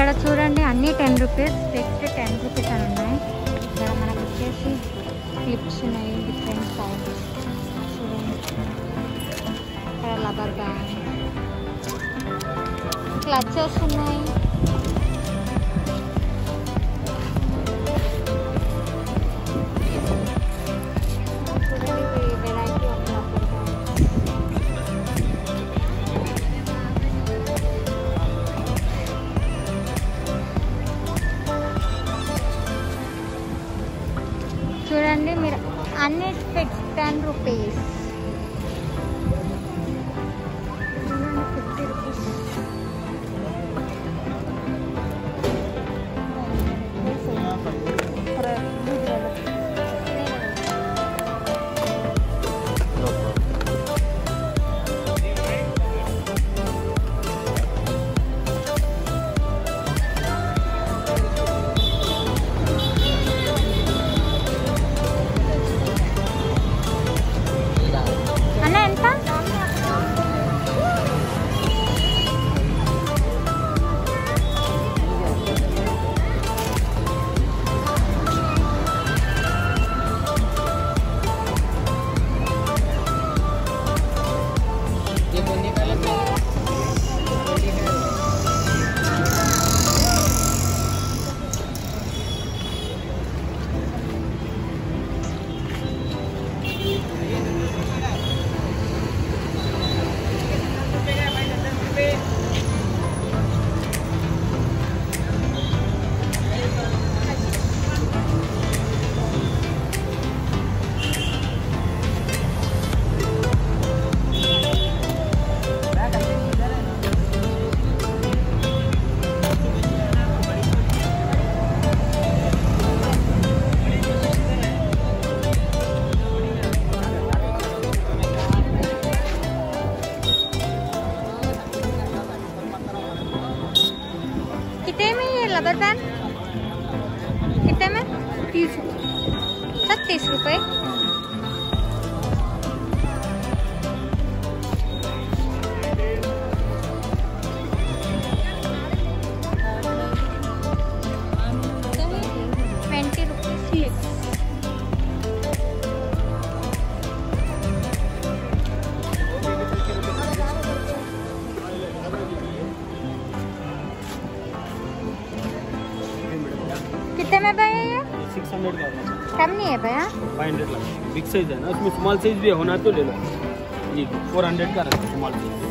ఇక్కడ చూడండి అన్ని ten rupees just ten rupees అని ఉన్నాయి. ఇక్కడ మనకు వచ్చేసి క్లిప్స్ ఉన్నాయి డిఫరెంట్ సైజెస్ చూడండి. ఇక్కడ లబర్ బ్యాండ్ క్లచెస్ ఉన్నాయి. చూడండి మీరు అన్ని ఫిక్స్ టెన్ రూపీస్ में ये रबर बैंड कितने में? तीस। छत्तीस तीस रुपए। कितने का भैया ये? सिक्स हंड्रेड का कम नहीं है भैया। फाइव हंड्रेड का बिग साइज़ है ना उसमें स्मॉल साइज़ भी है होना तो ले लो। जी फोर हंड्रेड का रहता है स्मॉल साइज़